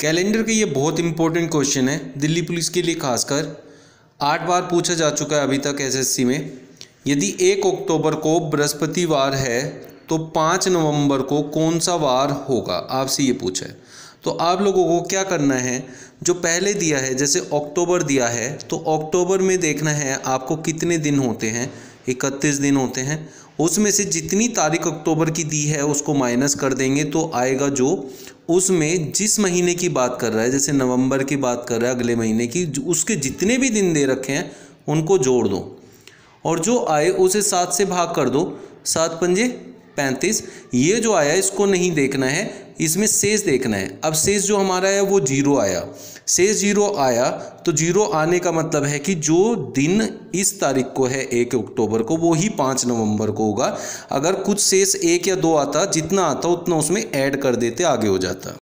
Calendar का ये बहुत इंपॉर्टेंट क्वेश्चन है, दिल्ली पुलिस के लिए खासकर। आठ बार पूछा जा चुका है अभी तक एसएससी में। यदि एक अक्टूबर को बृहस्पतिवार है तो पाँच नवंबर को कौन सा वार होगा? आपसे ये पूछा है। तो आप लोगों को क्या करना है? जो पहले दिया है, जैसे अक्टूबर दिया है तो अक्टूबर में देखना है आपको कितने दिन होते हैं, इकतीस दिन होते हैं। उसमें से जितनी तारीख अक्टूबर की दी है, उसको माइनस कर देंगे तो आएगा जो उसमें जिस महीने की बात कर रहा है, जैसे नवंबर की बात कर रहा है, अगले महीने की उसके जितने भी दिन दे रखे हैं, उनको जोड़ दो। और जो आए उसे सात से भाग कर दो। सात पंजे पैंतीस, ये जो आया, इसको नहीं देखना है, इसमें शेष देखना है। अब शेष जो हमारा है, वो ज़ीरो आया। शेष ज़ीरो आया तो ज़ीरो आने का मतलब है कि जो दिन इस तारीख को है, एक अक्टूबर को, वो ही पाँच नवंबर को होगा। अगर कुछ शेष एक या दो आता, जितना आता, उतना उसमें ऐड कर देते, आगे हो जाता।